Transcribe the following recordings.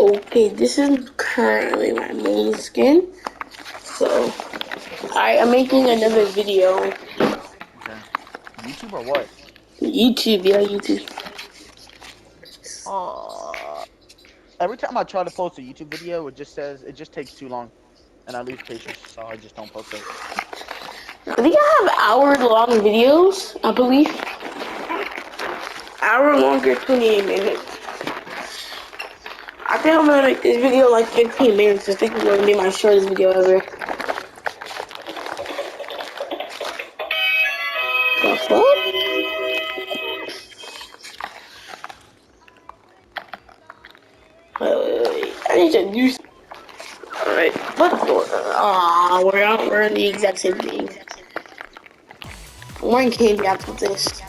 Okay, this is currently my main skin. So, I am making another video. Okay. YouTube or what? YouTube, yeah, YouTube. Uh, every time I try to post a YouTube video, it just says it just takes too long, and I lose patience, so I just don't post it. I think I have hour-long videos, I believe. Hour longer, 28 minutes. I think I'm gonna make this video like 15 minutes. I think it's gonna be my shortest video ever. I need to do. Alright, what? Ah, we're out. We're in the exact same thing. I'm wearing candy after this.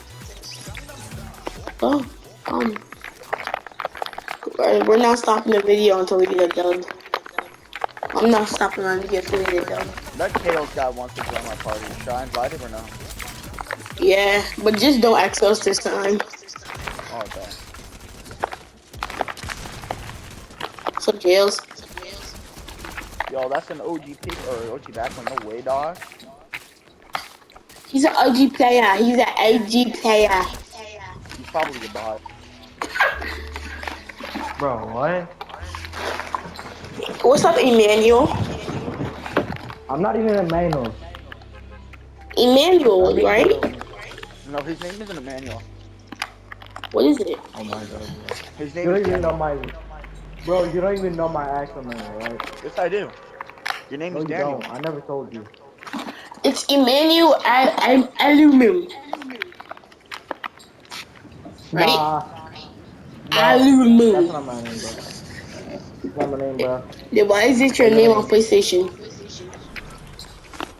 Oh, um. We're we're not stopping the video until we get a dub. I'm not stopping until we get a dub. That Kales guy wants to join my party. Should I invite him or no? Yeah, but just don't ask us this time. Oh, okay. So jails. Yo, that's an OG pick or OG back on no way, dog. He's an OG player. He's an AG player. He's probably a bot. Bro, what? What's up, Emmanuel? I'm not even Emmanuel. Emmanuel, right? No, his name isn't Emmanuel. What is it? Oh my god. His You name don't is even know Daniel. my. Bro, you don't even know my actual name, right? Yes, I do. Your name No, is you Daniel. don't. I never told you. It's Emmanuel Al- Al- Alumum. Ready? Nah. That's not my name, bro. That's not my name, bro. Then why is it your name on PlayStation?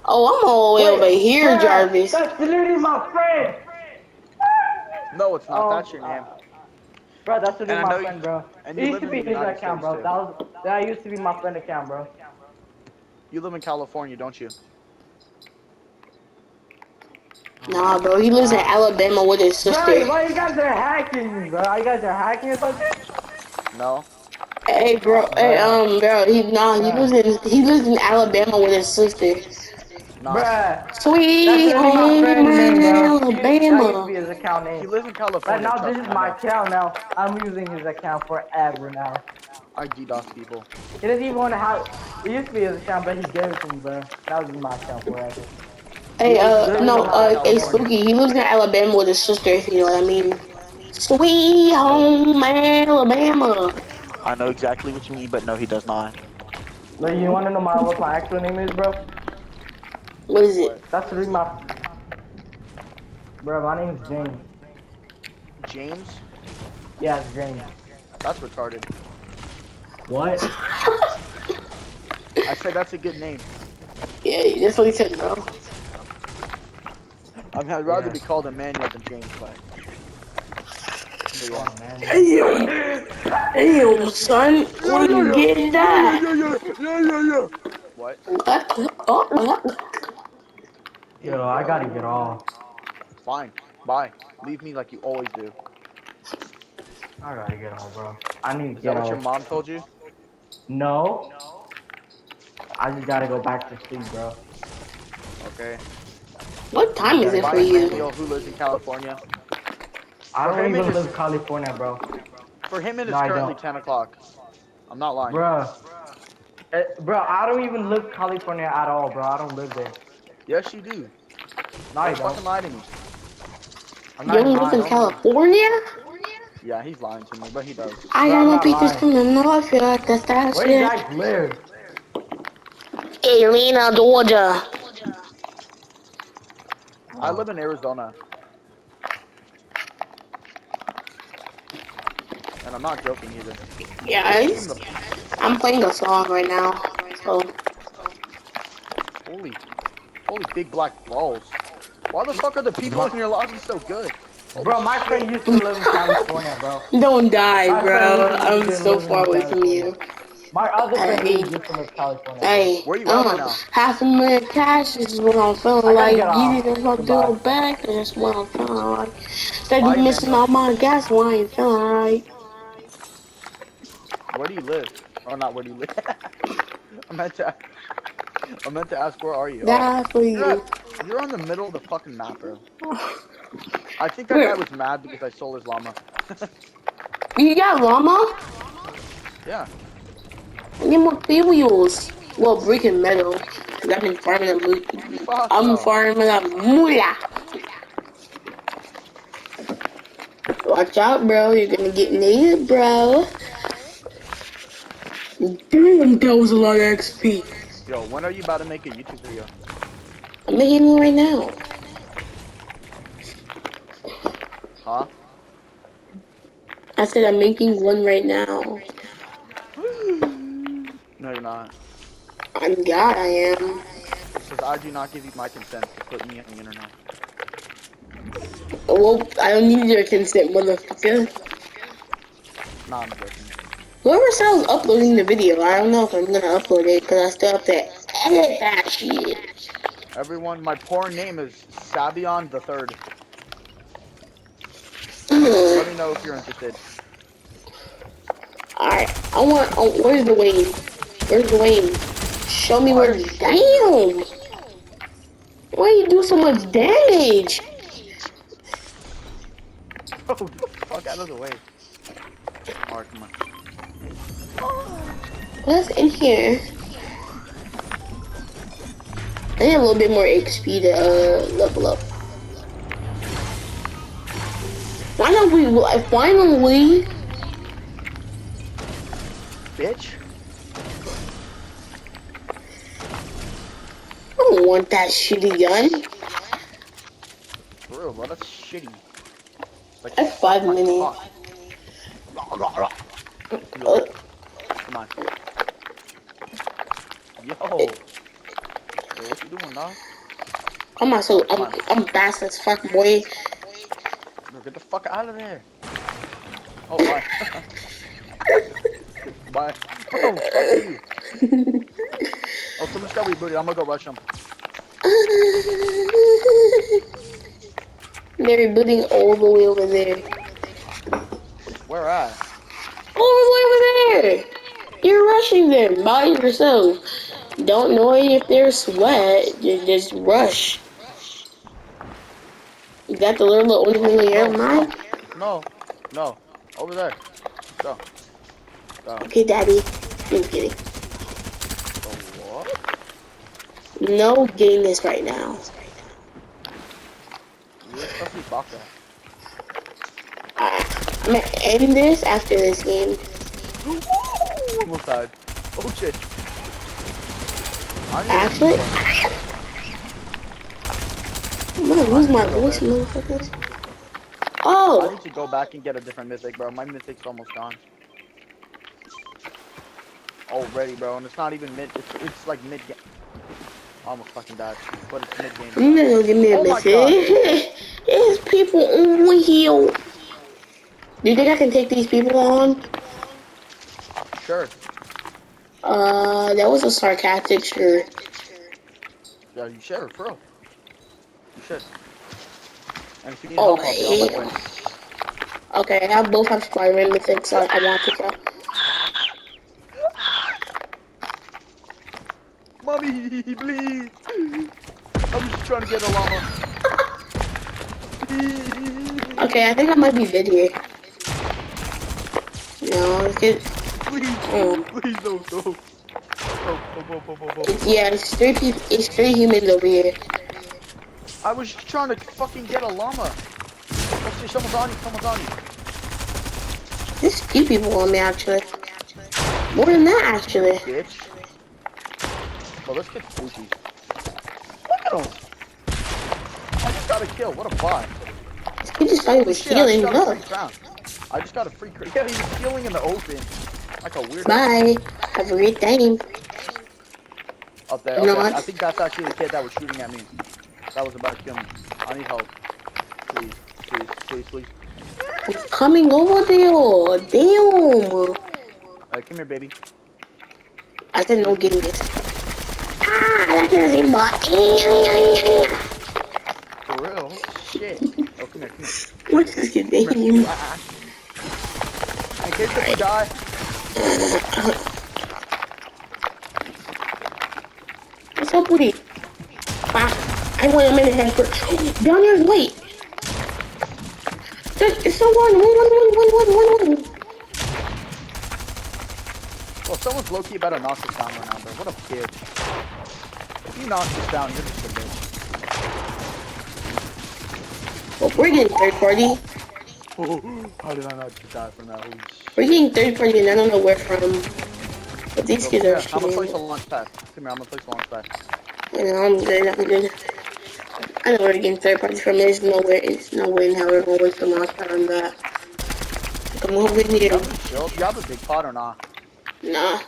Oh, I'm all the way over here, Bruh, Jarvis. That's literally my friend. No, it's not. Oh, That's your name. Bro, that's literally And I my know you- friend, bro. and It used to be his account, bro. States, That was that used to be my friend account, bro. You live in California, don't you? Nah, bro, he lives in Alabama with his Bro, sister. why you guys are hacking bro? You guys are hacking or something? No. Hey, bro, hey, um, bro, he nah, he lives in he lives in Alabama with his sister. Nah. Bruh. Sweet That's literally my home friend's name, bro. That used to be Alabama. his account He lives in California. But now this is my know. account now. I'm using his account forever now. I DDoS people. He doesn't even want to have. It used to be his account, but he gave it to me, bro. That was my account forever. Hey, uh, no, uh, hey, Spooky, he lives in Alabama with his sister, if you know what I mean. Sweet home Alabama. I know exactly what you mean, but no, he does not. Like, you want to know my what my actual name is, bro? What is it? That's really my. Bro, my name's James. James? Yeah, it's James. That's retarded. What? I said that's a good name. Yeah, that's what he said, bro. I mean, I'd rather Yeah. be called Emmanuel than James Clay. But yeah. man. Damn, damn, son, what you getting that? What? What? Oh, what? Yo, I gotta get off. Fine. Bye. Leave me like you always do. I gotta get off, bro. I need to Is that what your mom told you? No. I just gotta go back to sleep, bro. Okay. What time is it for you? Emmanuel, who lives in California. I don't him, even it's live in California, bro. For him, it is No, currently 10 o'clock. I'm not lying. Bro. Eh, bro, I don't even live California at all, bro. I don't live there. Yes, you do. No, I Don't don't. fucking lie to me. I'm You not don't live in lying. California? Yeah, he's lying to me, but he does. I Bro, I'm am a not beat this lying. from the north, feel like that's that Where do you shit. guys live? Atlanta, Georgia. I oh. live in Arizona. And I'm not joking either. Yes. I'm playing a song right now. So, Holy, holy big black balls. Why the fuck are the people in your lobby so good? Bro, my friend used to live in California, bro. don't die, My bro. I'm so far away from California. you. My other friend Hey. used to live in California. Hey, Where you at right uh, now? half a million cash is what I'm feeling like. get off. You if I do Goodbye. it back, that's what I'm feeling like. Instead Bye, of missing man. all my gas, why I ain't feeling right. Where do you live? Or not where do you live? I meant to. I meant to ask where are you? Oh, That's for you're, you. at, you're on the middle of the fucking map, bro. I think that Where? guy was mad because I stole his llama. You got llama? Yeah. I need more wheels. Well, brick and metal. Cause I've been farming a mo- Fuck I'm farming a moolah. Watch out, bro. You're gonna get nated, bro. Damn, that was a lot of XP. Yo, when are you about to make a YouTube video? I'm making one right now. Huh? I said I'm making one right now. No, you're not. On God, I am. Because I do not give you my consent to put me on the internet. Well, I don't need your consent, motherfucker. Nah, I'm joking. Whoever sounds uploading the video, I don't know if I'm gonna upload it because I still have to edit that shit. Everyone, my porn name is Sabion the Third. Let me know if you're interested. Alright, I want. Oh, where's the Wayne? Where's the Wayne? Show me where. Damn! Why you do so much damage? Oh, fuck out of the way. On. What's in here? I need a little bit more XP to uh, level up. Why don't we? Why? Bitch. Don't want that shitty gun. For real, bro, that's shitty. Like, That's five minutes. fuck. Uh, Come on. Yo. Yo, what you doing, dog? I'm also I'm I'm fast as fuck, boy. Bro, get the fuck out of there. Oh, bye. bye. Oh, fuck you. Oh, someone's got rebooted. I'm gonna go rush them. They're rebooting all the way over there. Where at? All the way over there. You're rushing them by yourself. Don't know if they're sweat. Just rush. You got the little only thing in your mind? No. No. Over there. Go. Go. Okay, daddy. I'm kidding. The what? No this right now. You're supposed to be Baka. I, I'm gonna end this after this game. Ooh, almost died. Oh shit. I Actually, I'm gonna lose my voice, motherfuckers. Oh! I Oh, need to go back and get a different mythic, bro. My mythic's almost gone. Already, bro, and it's not even mid. It's, it's like mid game. Almost fucking died, but it's mid game. Gonna give me a Oh message. There's people on here. Do you think I can take these people on? Sure. Uh, that was a sarcastic sure. Yeah, you should, bro. You should. And if you need Oh, help, I'll be on my way. Okay, I have both have Spider-Man mythics, so I want to go. Mommy, please. I'm just trying to get a llama. Please, Okay, I think I might be dead here. No, let's get. please, Oh. please, no, no. Oh, oh. Yeah, it's three people. It's three humans over here. I was just trying to fucking get a llama. Shit, someone's on you, someone's on you. There's a few people on me actually. More than that actually. Bitch. Oh, this kid's spooky. Look at him. I just got a kill, what a bot. This kid just with Shit, I healing. Look. I just got a free crown. Yeah, he was healing in the open. Like a weird Bye. Have a great time. up there. Okay. I think that's actually the kid that was shooting at me. That was about to kill me. I need help. Please, please, please, please. I'm coming over there. Damn. Uh, come here, baby. I said no getting this. Ah. For real? Shit. Oh, come here, come here. What's this kid Come here. name? Ah, ah. In case if die, What's up with it? Wow. I went a minute ahead for down there's wait. There's, it's wait. Well, someone's low key about to knock down right now, bro. What a bitch. If you knock this down, you're just a bitch. Well, we're getting third party. How did I not die from that? Holy. We're getting third party, and I don't know where from. But these kids are I'm gonna place a launch pad. Come here, I'm gonna place a launch pad. You know, I'm good. I'm good. I know where we're getting third party from. There's nowhere. There's no way in hell we're gonna waste the mouse pad on that. Come over here. Y'all just. You have a big pot or not? Nah.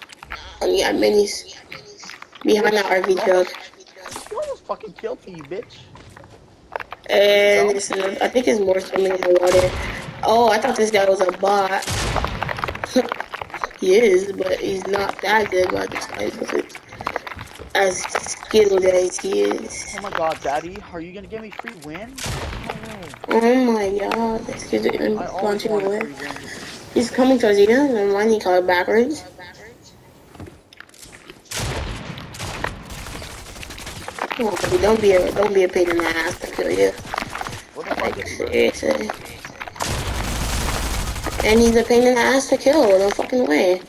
Only got minis. Behind the RV truck. Fucking killed me, you bitch. And I think it's more swimming in the water. Oh, I thought this guy was a bot. he is, but he's not that good. This guy isn't as skilled as he is. Oh my god, daddy, are you gonna give me free win? Oh my god, this kid's even I always launching a away. win. He's coming towards you. Never mind, he called backwards. Come don't be a don't be a pain in the ass to kill you. What the fuck Like seriously. And he's a pain in the ass to kill. No fucking way.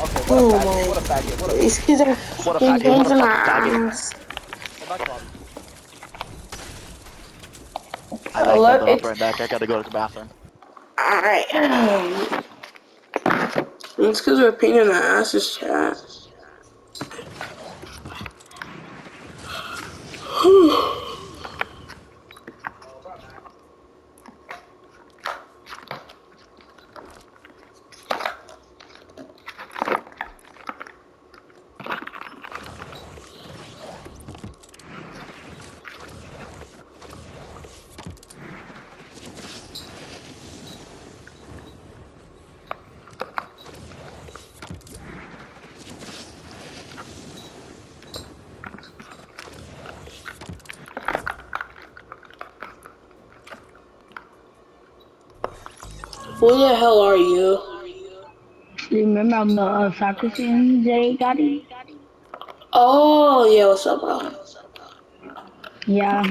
Okay, what Oh a my. faggot, what a faggot, what a These kids What a fucking faggot, what a in the faggot. ass. Go back, I like Look, that, but I'll it's- right back. I gotta go to the bathroom. Alright. It's because we're a pain in the asses, chat. Who the hell are you? Remember I'm the uh, soccer team, Jay Gotti? Oh, yeah, what's up, bro? Yeah.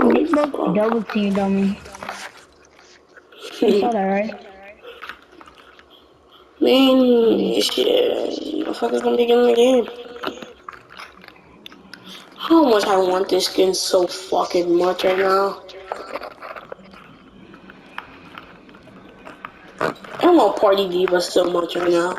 They both double teamed on me. You saw that, right? Man, shit, motherfuckers gonna be getting the game. How much I want this skin so fucking much right now. I want Party Diva so much right now.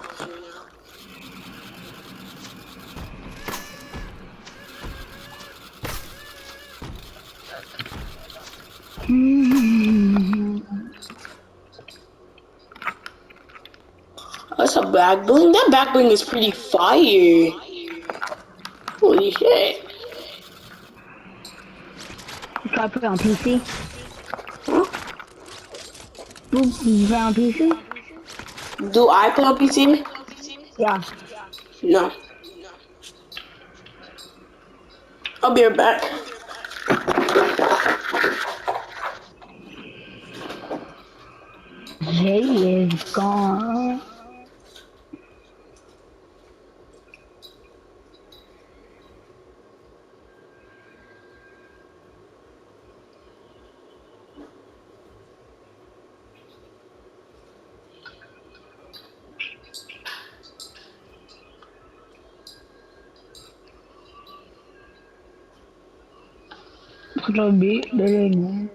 That's a back bling. That back bling is pretty fire. Holy shit. You try to put it on PC? You play on PC? Do I play on PC? Yeah. No. I'll be right back. Jay is gone. Control B, there ain't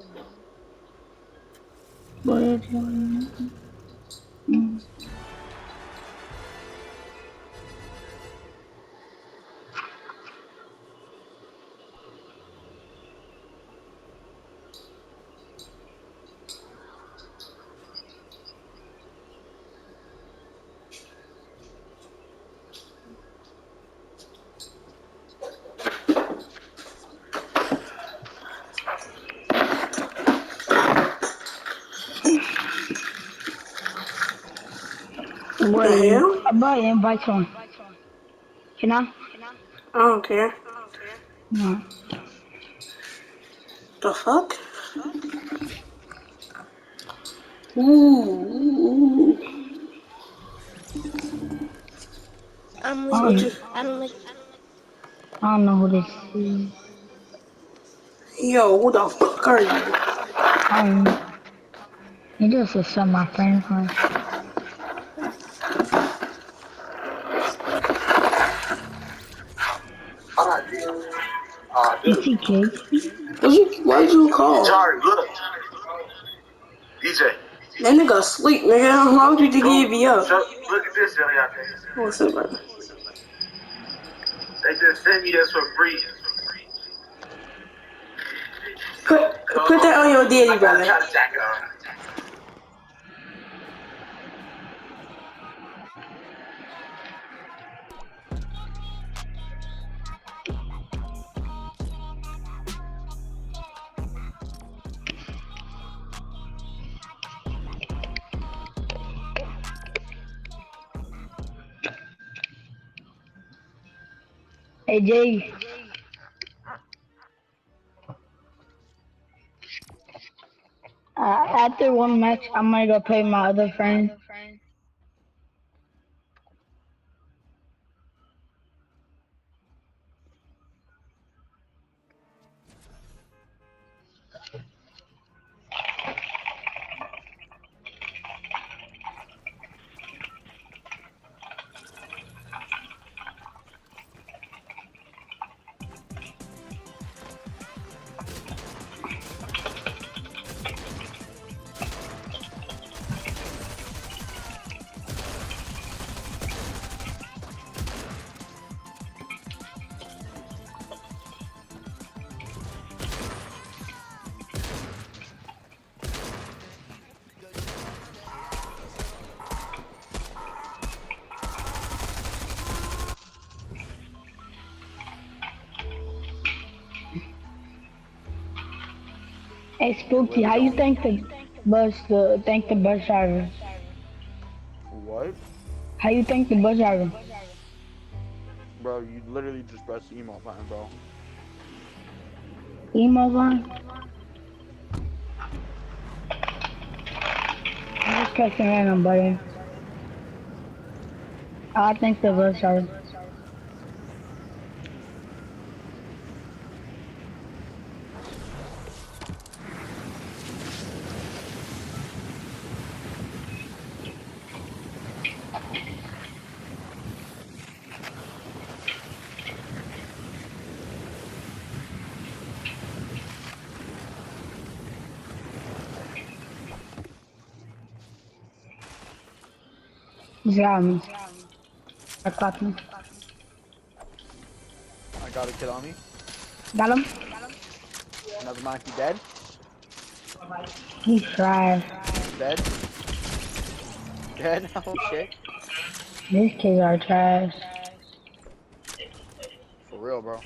Well, hell? I'm about to invite someone. Can I? I don't care. No. The fuck? Ooh. I'm listening. I'm listening. I don't know who this is. Yo, who the fuck are you? Um, it just is some of my friends. One. Kids? You, why'd you call? Jari, look. DJ. That nigga asleep, nigga. Why would you he'd be up? Look at this, Eliante. What's up, bro? They just sent me this for free. Put, put that on your daddy, brother. Uh, Hey Jay. Uh, after one match, I'm gonna go play my other friend. Hey Spooky, how you think the bus uh, the think the bus driver? What? How you think the bus driver? Bro, you literally just press the email button, bro. Emo line? I'm just pressing random button. I think the bus driver. Me. I got me. I got a kid on me. Got him? Mind, he dead. He's trash. Dead. Dead. Oh shit. These kids are trash. For real, bro.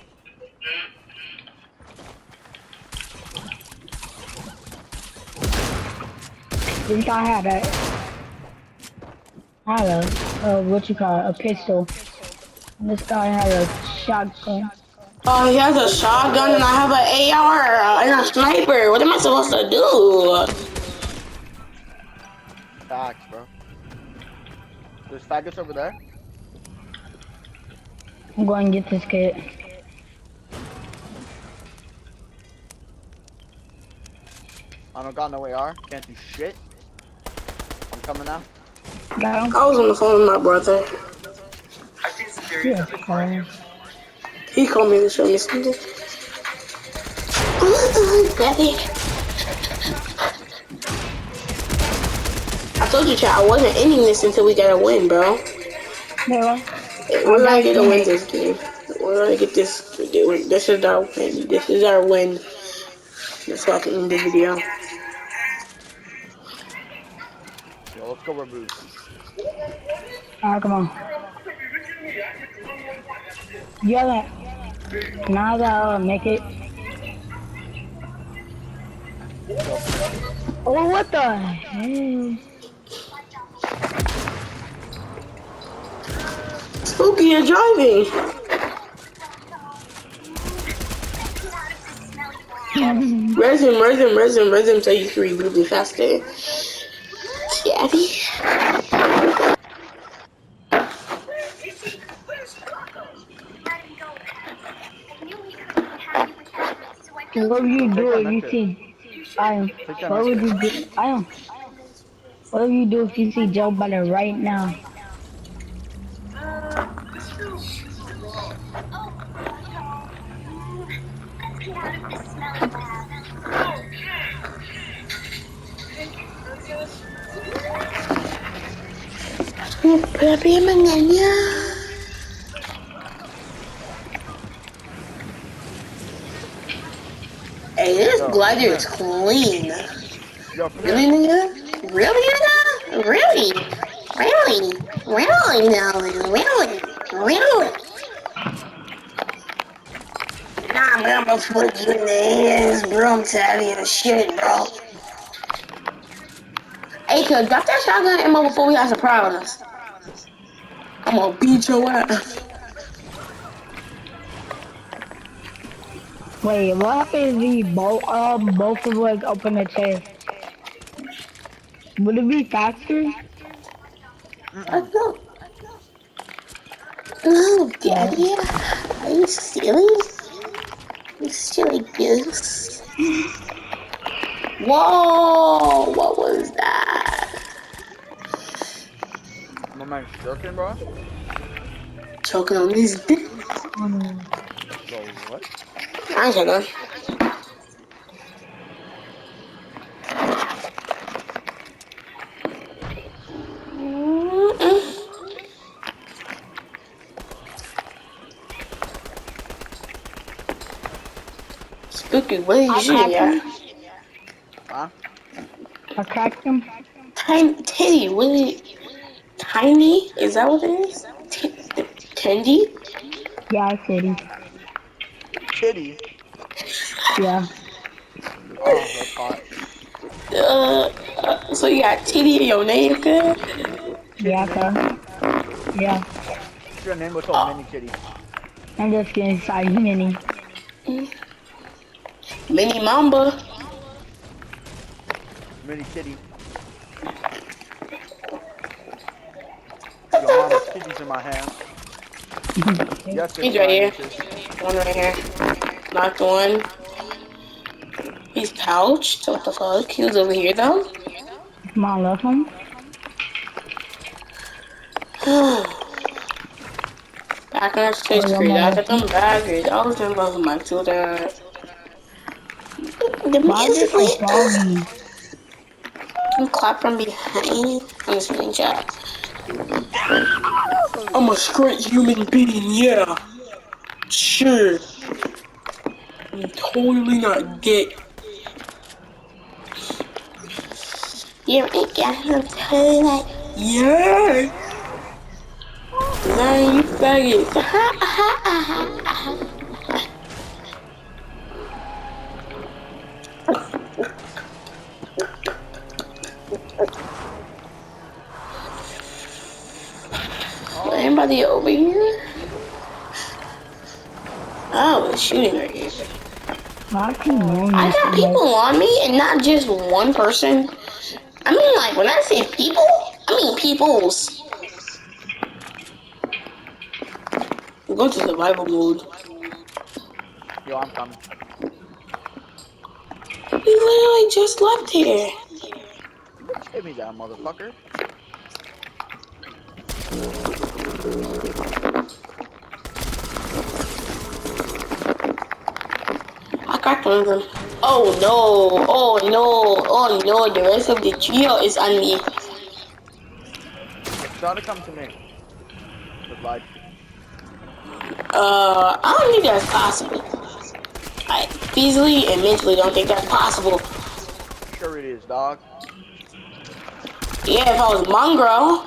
This guy had a, had a, uh, what you call it, a pistol. And this guy had a shotgun. Oh, he has a shotgun and I have an AR and a sniper. What am I supposed to do? Facts, bro. There's faggots over there. I'm going to get this kid. I don't got no AR. Can't do shit. I'm coming now. Got him? I was on the phone with my brother. I see security. Yeah, fine. He called me to show me something. Grab it. I told you, chat, I wasn't ending this until we got a win, bro. There We're gonna get a win this game. We're gonna get this. This is our win. This is our win. Let's fucking end the video. Yo, let's go remove. Alright, come on. Yell at. Now that uh, make it. Oh, what the hell? Spooky, you're driving. Res him, res him, res him, res him so you can reboot me faster. Daddy. What would you do if you see Iron? What would you do? Iron. What would you do if you see Joe Budden right now? Is clean. Really, nigga? Really, nigga? Really? Really? Really, no? Really? Really? Nah, I'm gonna put you in the hands, bro. I'm your shit, bro. Hey, cuz, drop that shotgun ammo before we have pry us. I'm gonna beat your ass. Wait, what happens if we both um both of us open the chest? Would it be faster? Let's go. No, Daddy. Are you silly? You silly goose. Whoa! What was that? My man's joking, bro. Choking on this dick. Bro, what? I don't Mm-mm. Spooky, what are you shooting at? Huh? I cracked him. Tiny, titty, what is it? Tiny? Is that what it is? T- Tendy? Yeah, I said it. Kitty. Yeah. Oh. Uh, uh, so you got titty in your name, good? Yeah, okay. Yeah. Your name was called Mini Kitty. I'm just getting sorry, mini. Mini Mamba. Mini Kitty. Your mama's kitty's in my hand. Yes, He's it's right here. One right here. Knocked one. He's pouched. What the fuck? He was over here though. Come on, love him. Back on that Chase Oh, Street. I got them baggers. I was in love with my children. The Why is it music so foggy? Can clap from behind. I'm just screenshot. I'm a straight human being, yeah. Sure. Totally not gay. You ain't got no totally like, yeah. Nah, you faggot. Ha ha ha ha. Anybody over here? Oh, shooting right here. Why can you I got people on me and not just one person. I mean, like, when I say people, I mean peoples. Go to survival mode. Yo, I'm coming. We literally just left here. Hit me down, motherfucker. I got them. Oh no, oh no, oh no, the rest of the trio is on me. Try to come to me. Good life. Uh, I don't think that's possible. I feasibly and mentally don't think that's possible. Sure it is, dog. Yeah, if I was mongrel,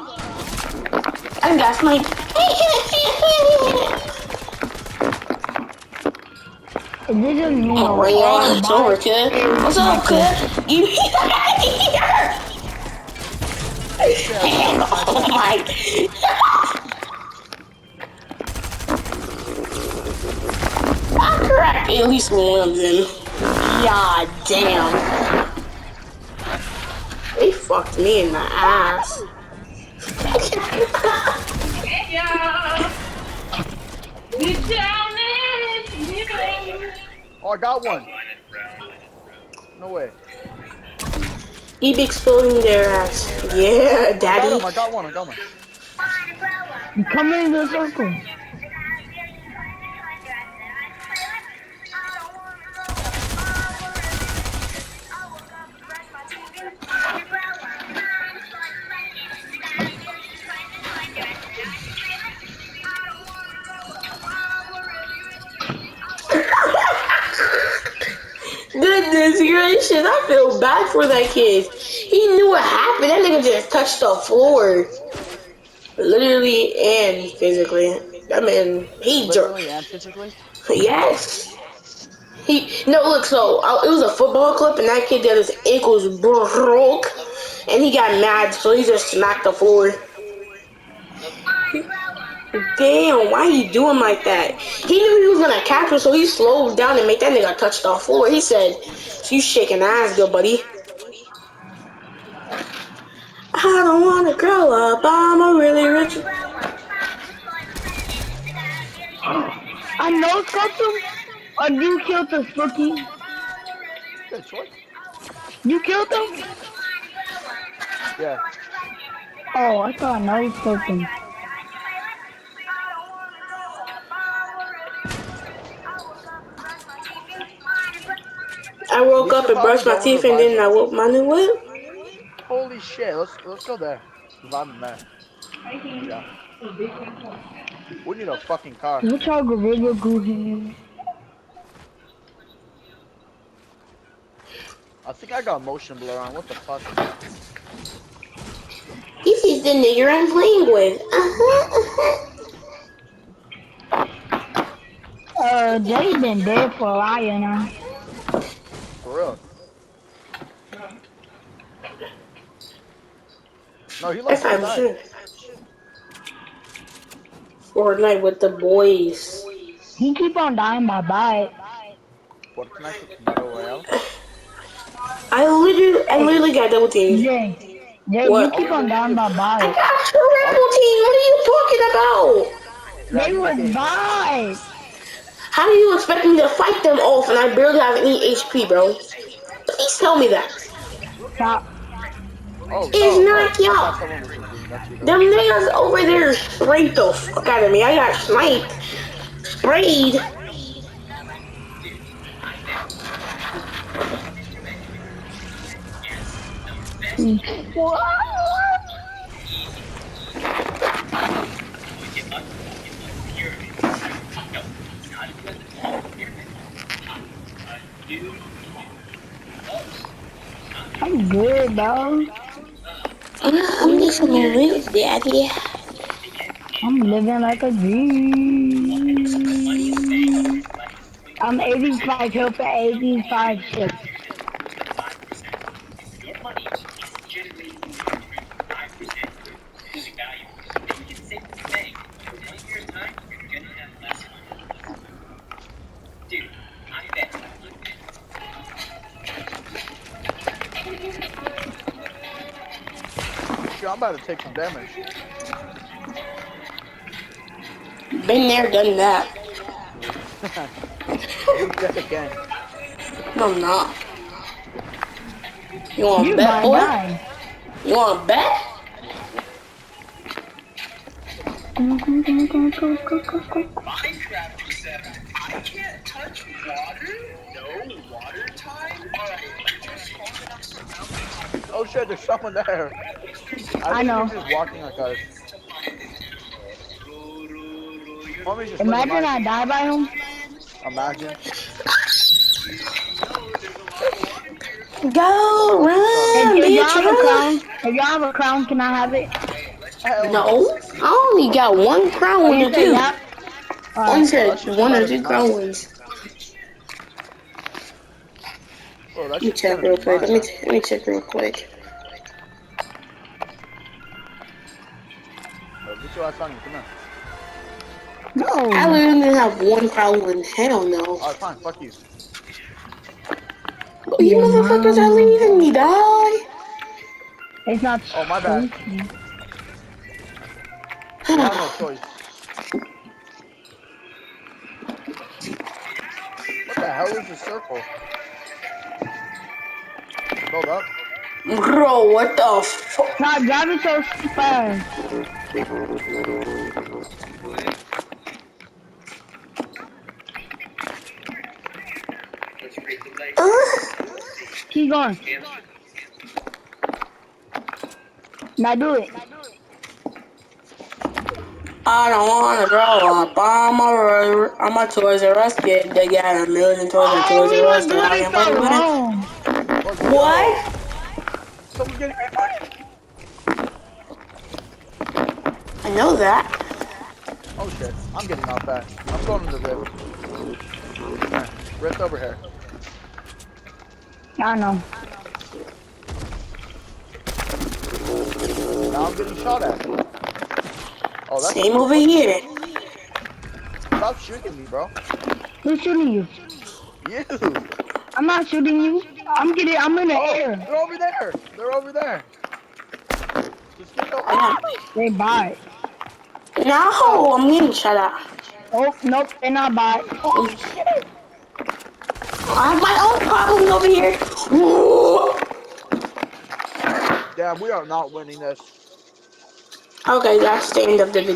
I got my. Oh, yeah, it's over, kid. What's up, kid? You here? oh my. I cracked at least one of them. God damn. They fucked me in the ass. Oh, I got one. No way. Keep exploding their ass. Yeah, I got him. daddy. I got one. I got one. You come in the circle. Goodness gracious, I feel bad for that kid. He knew what happened. That nigga just touched the floor. Literally and physically. That man, he jerked. Literally and physically. Yes. He no look so uh, it was a football clip and that kid got his ankles broke and he got mad so he just smacked the floor. Damn, why he doing like that? He knew he was gonna catch him, so he slowed down and make that nigga touch the floor. He said, "You shaking ass, good buddy." I don't wanna grow up. I'm a really rich. I know something. Or you killed the spooky. Good choice. You killed him? Yeah. Oh, I thought I know something. I woke up and brushed my teeth and then I woke my new whip. Holy shit. Let's let's go there. Vibing there. Yeah. We need a fucking car. What y'all gorilla glue here? I think I got motion blur on. What the fuck? This is the nigger I'm playing with. Uh-huh, uh-huh. Uh, Jay been dead for a while now. For real. No, he likes That's how to sure. Fortnite with the boys. He keep on dying by bite. Fortnite with Battle Royale. I literally, I literally got double teamed. Jay, Jay, What? you keep on dying by I got triple team. What are you talking about? They was bite. How do you expect me to fight them off and I barely have any HP, bro? Please tell me that. Stop. Oh, It's oh, not y'all. that's someone listening to you, that's you, though. Them niggas over there sprayed the fuck out of me. I got sniped. Sprayed. I'm good, dog. I'm just gonna live, daddy. I'm living like a dream. I'm 85 hill for 85 chips. I'm about to take some damage. Been there, done that. You dead again. No, I'm not. You want You to bet, boy? die. You want to bet? Minecraft except I can't touch water. No water time. Alright, just holding up some mountains. Oh shit, there's someone there. I think know. He's just walking like us. Mommy's just Imagine I die by him. Imagine. Go, run, If, if y'all have a crown, if y'all have a crown, can I have it? No, I only got one crown Oh, win you or said two. yeah? I only Alright. one or two crown wins. Bro, Let me check real quick. Let me, let me check real quick. Huh? Get your ass on you. I No. literally have one crown win. Hell no. Alright, fine, fuck you. Oh, you motherfuckers are leaving me, dog. It's not. Oh, my bad. I have no choice. What the hell is the circle? Build up. Bro, what the fuck? Not driving so fast. Keep going. Now do it. I don't wanna grow up. I'm a, I'm a Toys R Us kid. They got a million toys at Toys R Us. that I can play with. wrong. Let's go. What? Someone's getting hit by I know that. Oh shit, I'm getting off that. I'm going to the rift. Rift over here. I know. Now I'm getting shot at. Oh, that's Same over here. Stop shooting me, bro. Who's shooting you? You. I'm not shooting you. I'm getting. I'm in the Oh, air. they're over there. They're over there. Just get over. Yeah. They buy. No, I'm getting shut up. Oh nope, they're not buy. Oh, shit. I have my own problems over here. Ooh. Damn, we are not winning this. Okay, that's the end of the video.